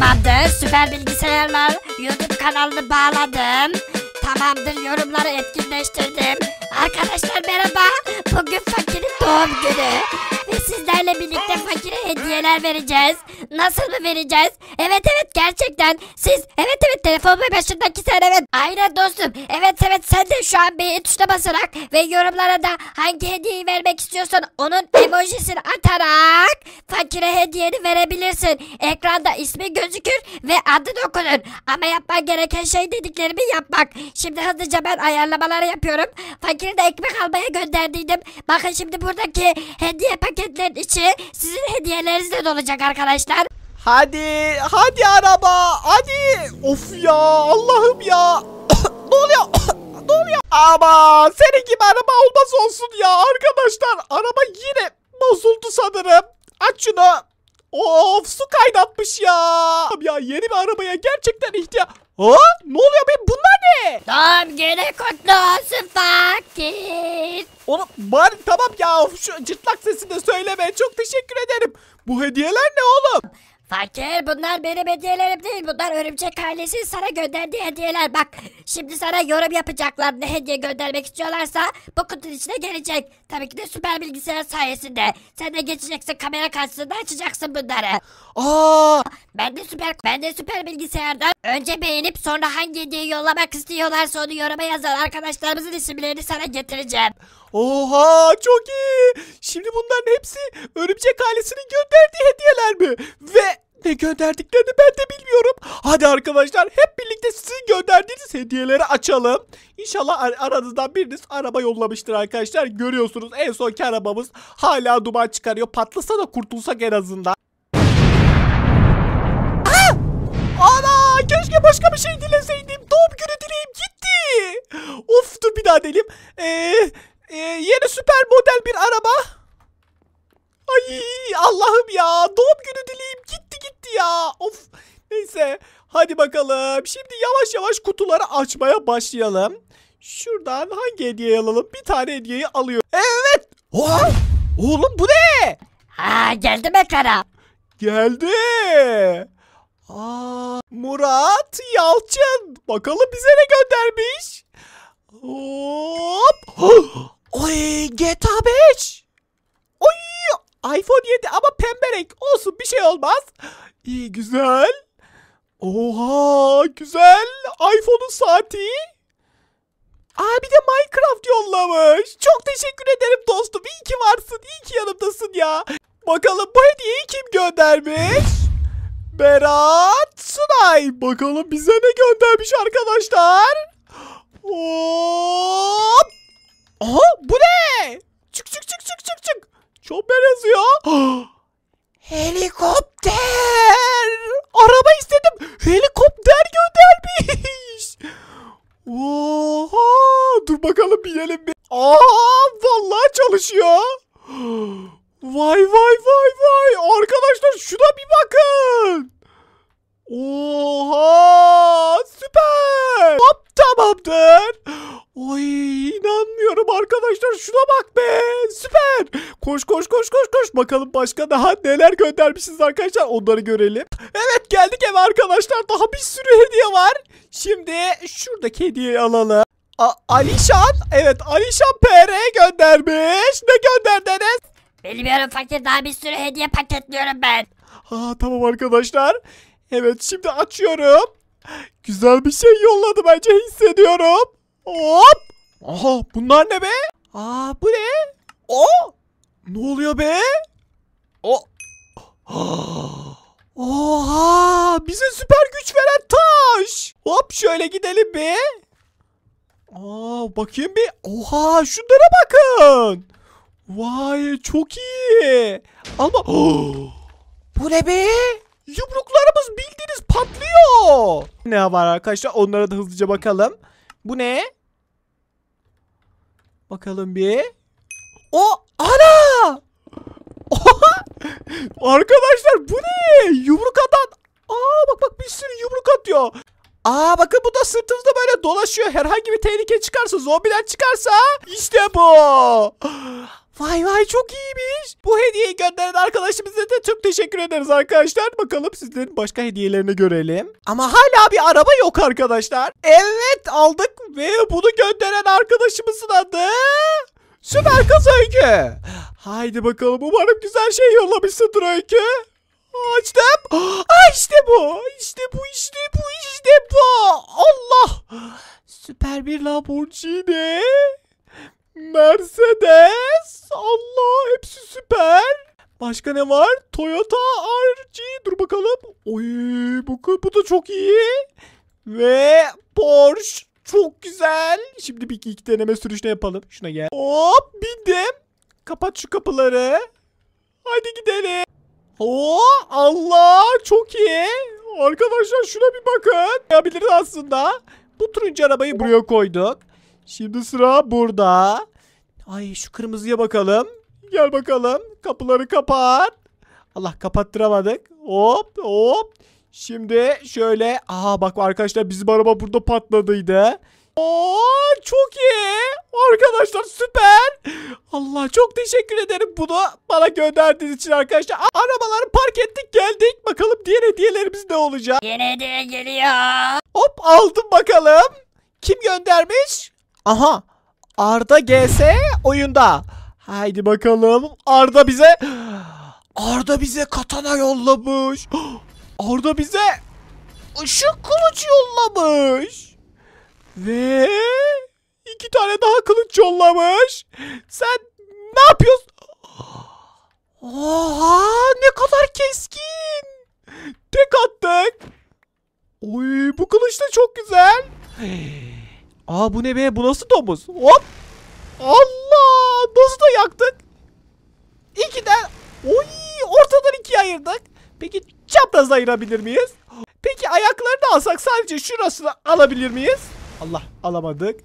Tamamdır. Süper bilgisayarlar YouTube kanalını bağladım. Tamamdır. Yorumları etkinleştirdim. Arkadaşlar merhaba. Bugün fakirin doğum günü. Ve sizlerle birlikte fakire hediyeler vereceğiz. Nasıl mı vereceğiz? Evet evet gerçekten. Siz evet evet telefon ve başındaki sen evet. Aynen dostum. Evet evet sen de şu an bir tuşuna basarak ve yorumlara da hangi hediyeyi vermek istiyorsan onun emojisini atarak fakire hediyeni verebilirsin. Ekranda ismi gözükür ve adın okunur. Ama yapman gereken şey dediklerimi yapmak. Şimdi hızlıca ben ayarlamaları yapıyorum. Fakiri de ekmek almaya gönderdiydim. Bakın şimdi buradaki hediye paketlerin içi sizin hediyelerinizle dolacak arkadaşlar. Hadi, hadi araba, hadi. Of ya, Allah'ım ya. ne oluyor? ne oluyor? Ama senin gibi araba olmaz olsun ya arkadaşlar. Araba yine bozuldu sanırım. Aç şunu. Of su kaynatmış ya. Ya yeni bir arabaya gerçekten ihtiyaç. Ha? Ne oluyor be? Bunlar ne? Doğum günü kutlu olsun fakir. Oğlum bari tamam ya of, şu cırtlak sesini söyleme. Çok teşekkür ederim. Bu hediyeler ne oğlum? Fakir bunlar benim hediyelerim değil. Bunlar örümcek ailesinin sana gönderdiği hediyeler. Bak şimdi sana yorum yapacaklar. Ne hediye göndermek istiyorlarsa bu kutunun içine gelecek. Tabii ki de süper bilgisayar sayesinde. Sen de geçeceksin kamera karşısında açacaksın bunları. Aa, Ben de süper ben de süper bilgisayardan önce beğenip sonra hangi hediyeyi yollamak istiyorlarsa onu yoruma yazan arkadaşlarımızın isimlerini sana getireceğim. Oha çok iyi. Şimdi bunların hepsi örümcek ailesinin gönderdiği hediyeler mi? Ve ne gönderdiklerini ben de bilmiyorum. Hadi arkadaşlar hep birlikte sizin gönderdiğiniz hediyeleri açalım. İnşallah ar- aranızdan biriniz araba yollamıştır arkadaşlar. Görüyorsunuz en sonki arabamız hala duman çıkarıyor. Patlasa da kurtulsak en azından. Ah! Ana keşke başka bir şey dileseydim. Doğum günü dileğim gitti. Of dur bir daha deleyim. Eee ee, yeni süper model bir araba. Ay Allah'ım ya doğum günü dileğim gitti gitti ya. Of neyse hadi bakalım. Şimdi yavaş yavaş kutuları açmaya başlayalım. Şuradan hangi hediyeyi alalım? Bir tane hediyeyi alıyor. Evet. Oha! Oğlum bu ne? Ha geldim ekrana. Geldi. Aa, Murat Yalçın. Bakalım bize ne göndermiş? Hop. Oy GTA 5. Oy iPhone 7 ama pembe renk. Olsun bir şey olmaz. İyi güzel. Oha güzel. iPhone'un saati. Aa bir de Minecraft yollamış. Çok teşekkür ederim dostum. İyi ki varsın. İyi ki yanımdasın ya. Bakalım bu hediyeyi kim göndermiş? Berat Sunay. Bakalım bize ne göndermiş arkadaşlar. Hop. Aha bu ne? Çık çık çık çık çık çık. Chopper yazıyor. Helikopter. Araba istedim. Helikopter göndermiş. Oha. Dur bakalım binelim bir. Aa vallahi çalışıyor. Vay vay vay vay. Arkadaşlar şuna bir bakın. Oha süper. Hop tamamdır. Oy inanmıyorum arkadaşlar şuna bak be süper. Koş koş koş koş koş bakalım başka daha neler göndermişiz arkadaşlar onları görelim. Evet geldik eve arkadaşlar daha bir sürü hediye var. Şimdi şuradaki hediyeyi alalım. A Alişan evet Alişan PR göndermiş. Ne gönderdiniz? Bilmiyorum fakir daha bir sürü hediye paketliyorum ben. Aa tamam arkadaşlar. Evet şimdi açıyorum. Güzel bir şey yolladı bence hissediyorum. Hop. Aha bunlar ne be? Aa bu ne? O. Ne oluyor be? O. Oha bize süper güç veren taş. Hop şöyle gidelim bir. Aa bakayım bir. Oha şunlara bakın. Vay çok iyi. Ama bu ne be? Yumruklarımız bildiğiniz patlıyor. Ne var arkadaşlar onlara da hızlıca bakalım. Bu ne? Bakalım bir. O ana! Arkadaşlar bu ne? Yumruk atan. Aa bak bak bir sürü yumruk atıyor. Aa bakın bu da sırtımızda böyle dolaşıyor. Herhangi bir tehlike çıkarsa, zombiler çıkarsa işte bu. Vay vay çok iyiymiş. Bu hediyeyi gönderen arkadaşımıza da çok teşekkür ederiz arkadaşlar. Bakalım sizlerin başka hediyelerini görelim. Ama hala bir araba yok arkadaşlar. Evet aldık ve bunu gönderen arkadaşımızın adı Süper Kız Öykü. Haydi bakalım umarım güzel şey yollamışsındır Öykü. Açtım. Aa, işte bu. İşte bu işte bu işte bu. Allah. Süper bir Lamborghini. Mercedes. Allah hepsi süper. Başka ne var? Toyota RG. Dur bakalım. Oy bu, bu da çok iyi. Ve Porsche. Çok güzel. Şimdi bir iki deneme sürüşüne yapalım. Şuna gel. Hop bindim. Kapat şu kapıları. Hadi gidelim. Oo Allah çok iyi. Arkadaşlar şuna bir bakın. Yapabiliriz aslında. Bu turuncu arabayı buraya koyduk. Şimdi sıra burada. Ay şu kırmızıya bakalım. Gel bakalım. Kapıları kapat. Allah kapattıramadık. Hop hop. Şimdi şöyle. Aha bak arkadaşlar bizim araba burada patladıydı. Oo çok iyi. Arkadaşlar süper. Allah çok teşekkür ederim bunu bana gönderdiğiniz için arkadaşlar. Arabaları park ettik geldik. Bakalım diğer hediyelerimiz ne olacak? Yeni hediye geliyor. Hop aldım bakalım. Kim göndermiş? Aha. Arda GS oyunda. Haydi bakalım. Arda bize Arda bize katana yollamış. Arda bize ışık kılıç yollamış. Ve iki tane daha kılıç yollamış. Sen ne yapıyorsun? Oha ne kadar keskin. Tek attık. Oy bu kılıç da çok güzel. Aa bu ne be bu nasıl domuz? Hop. Allah nasıl da yaktık. İkiden. Oy ortadan ikiye ayırdık. Peki çapraz ayırabilir miyiz? Peki ayaklarını alsak sadece şurasını alabilir miyiz? Allah alamadık.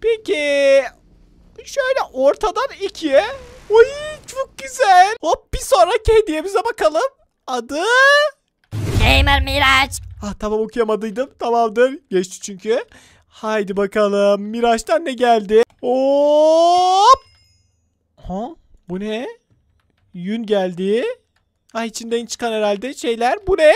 Peki şöyle ortadan ikiye. Oy çok güzel. Hop bir sonraki hediyemize bakalım. Adı Gamer Miraç. Ah tamam okuyamadıydım. Tamamdır. Geçti çünkü. Haydi bakalım. Miraç'tan ne geldi? Hop! Ha? Bu ne? Yün geldi. Ha içinden çıkan herhalde şeyler. Bu ne?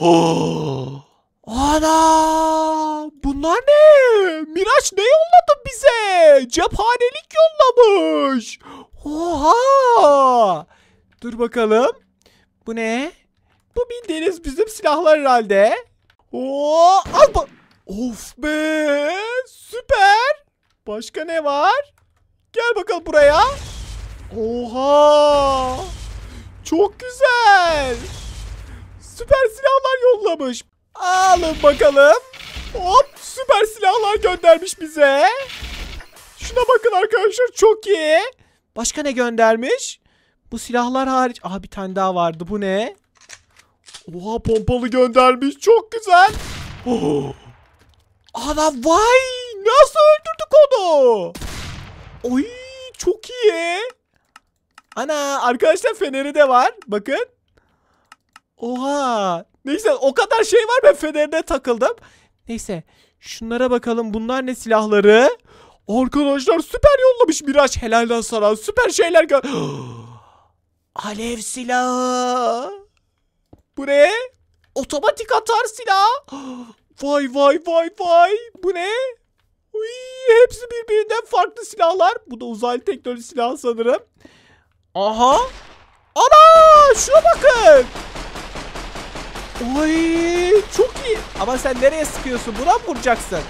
Oh! Ana! Bunlar ne? Miraç ne yolladı bize? Cephanelik yollamış. Oha! Dur bakalım. Bu ne? Bu bildiğiniz bizim silahlar herhalde. Oo, al bak. Of be. Süper. Başka ne var? Gel bakalım buraya. Oha. Çok güzel. Süper silahlar yollamış. Alın bakalım. Hop süper silahlar göndermiş bize. Şuna bakın arkadaşlar çok iyi. Başka ne göndermiş? Bu silahlar hariç. Aha bir tane daha vardı. Bu ne? Oha pompalı göndermiş. Çok güzel. Oh. Ana vay. Nasıl öldürdük onu? Oy çok iyi. Ana arkadaşlar feneri de var. Bakın. Oha. Neyse o kadar şey var ben fenerine takıldım. Neyse şunlara bakalım bunlar ne silahları? Arkadaşlar süper yollamış Miraç helal lan sana süper şeyler gö... Alev silahı. Bu ne? Otomatik atar silah. Vay vay vay vay. Bu ne? Uy, hepsi birbirinden farklı silahlar. Bu da uzaylı teknoloji silahı sanırım. Aha. Ana şuna bakın. Oy çok iyi. Ama sen nereye sıkıyorsun? Buna mı vuracaksın?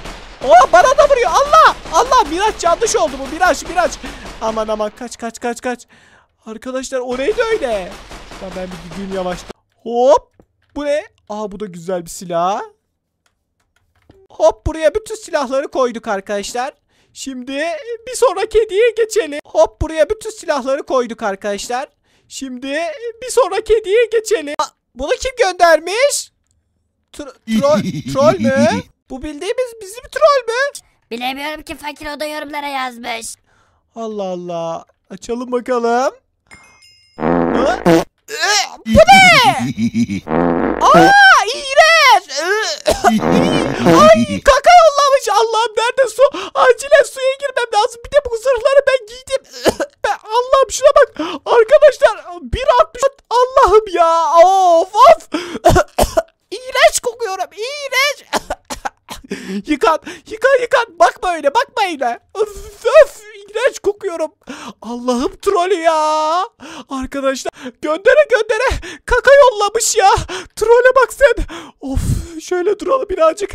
Oo bana da vuruyor. Allah! Allah Miraç yanlış oldu bu. Miraç Miraç. Aman aman kaç kaç kaç kaç. Arkadaşlar o neydi öyle? Ya ben bir gideyim yavaştan. Hop. Bu ne? Aa bu da güzel bir silah. Hop buraya bütün silahları koyduk arkadaşlar. Şimdi bir sonraki hediyeye geçelim. Hop buraya bütün silahları koyduk arkadaşlar. Şimdi bir sonraki hediyeye geçelim. Aa, bunu kim göndermiş? Tro- tro- troll mü? Bu bildiğimiz bizim troll mü? Bilemiyorum ki fakir o da yorumlara yazmış. Allah Allah. Açalım bakalım. Ha? Ee, Bu ne? Aa iğrenç. Ee, Ay kaka yollamış Allah'ım nerede su? Acilen suya girmem lazım. Bir de bu zırhları ben giydim. Yıkan. Yıkan yıkan. Bakma öyle bakma öyle. Öf öf. İğrenç kokuyorum. Allah'ım trolü ya. Arkadaşlar göndere göndere kaka yollamış ya. Trole bak sen. Of şöyle duralım birazcık.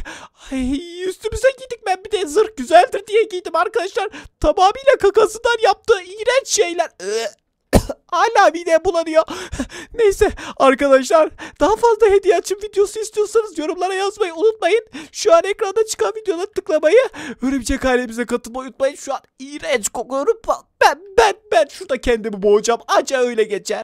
Ay üstümüze giydik ben bir de zırh güzeldir diye giydim arkadaşlar. Tamamıyla kakasından yaptığı iğrenç şeyler. Hala midem bulanıyor. Neyse arkadaşlar daha fazla hediye açım videosu istiyorsanız yorumlara yazmayı unutmayın. Şu an ekranda çıkan videolara tıklamayı, örümcek ailemize katılmayı unutmayın. Şu an iğrenç kokuyorum. Ben ben ben şurada kendimi boğacağım. Aca öyle geçer.